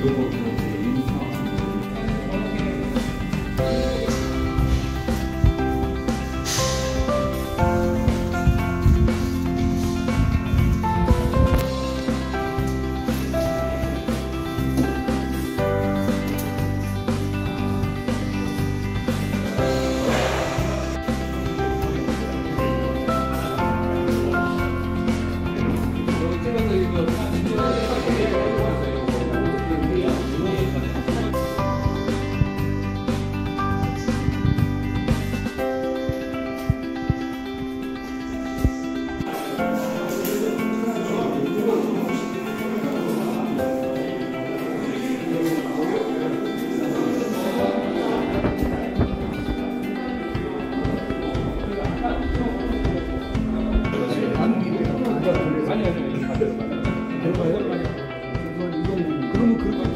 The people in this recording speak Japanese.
どこ